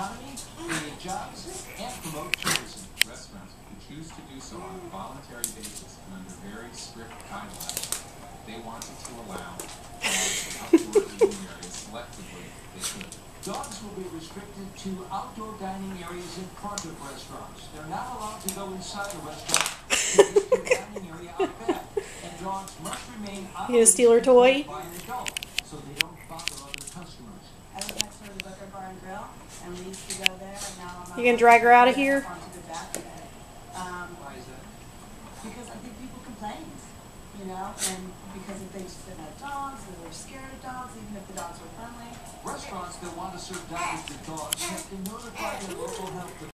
economy, create jobs, and promote tourism. Restaurants who choose to do so on a voluntary basis and under very strict guidelines. They wanted to allow dogs outdoor eating areas selectively, they could. Dogs will be restricted to outdoor dining areas in front of restaurants. They're not allowed to go inside a restaurant to get dining area out back. And dogs must remain You gonna steal her toy? Customers. I live next door to the Booker Bar and Grill, and we used to go there, and now I'm. You gonna drag her outta here? Onto the back of it. Um, Why is that? because I think people complain, you know, and because if they just didn't have dogs, or they're scared of dogs, even if the dogs were friendly. Restaurants that want to serve diners with dogs have to notify their local health